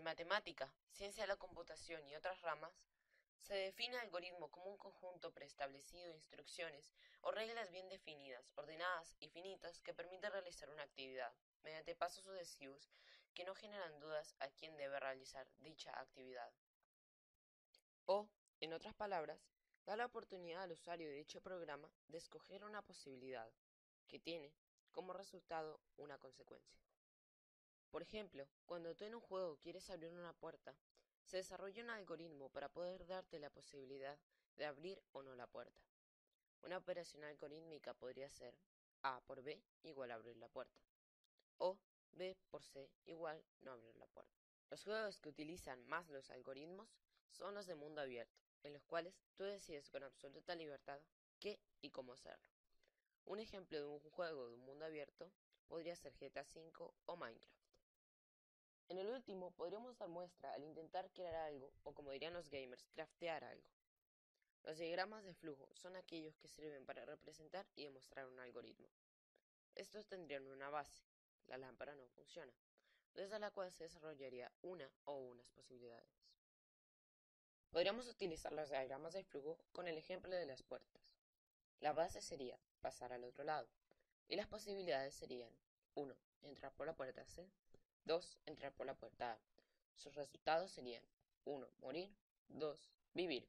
En matemática, ciencia de la computación y otras ramas, se define algoritmo como un conjunto preestablecido de instrucciones o reglas bien definidas, ordenadas y finitas que permiten realizar una actividad mediante pasos sucesivos que no generan dudas a quién debe realizar dicha actividad. O, en otras palabras, da la oportunidad al usuario de dicho programa de escoger una posibilidad que tiene como resultado una consecuencia. Por ejemplo, cuando tú en un juego quieres abrir una puerta, se desarrolla un algoritmo para poder darte la posibilidad de abrir o no la puerta. Una operación algorítmica podría ser A por B igual abrir la puerta, o B por C igual no abrir la puerta. Los juegos que utilizan más los algoritmos son los de mundo abierto, en los cuales tú decides con absoluta libertad qué y cómo hacerlo. Un ejemplo de un juego de un mundo abierto podría ser GTA V o Minecraft. En el último podríamos dar muestra al intentar crear algo, o como dirían los gamers, craftear algo. Los diagramas de flujo son aquellos que sirven para representar y demostrar un algoritmo. Estos tendrían una base, la lámpara no funciona, desde la cual se desarrollaría una o unas posibilidades. Podríamos utilizar los diagramas de flujo con el ejemplo de las puertas. La base sería pasar al otro lado, y las posibilidades serían 1. Entrar por la puerta C 2. Entrar por la puerta A. Sus resultados serían 1. Morir. 2. Vivir.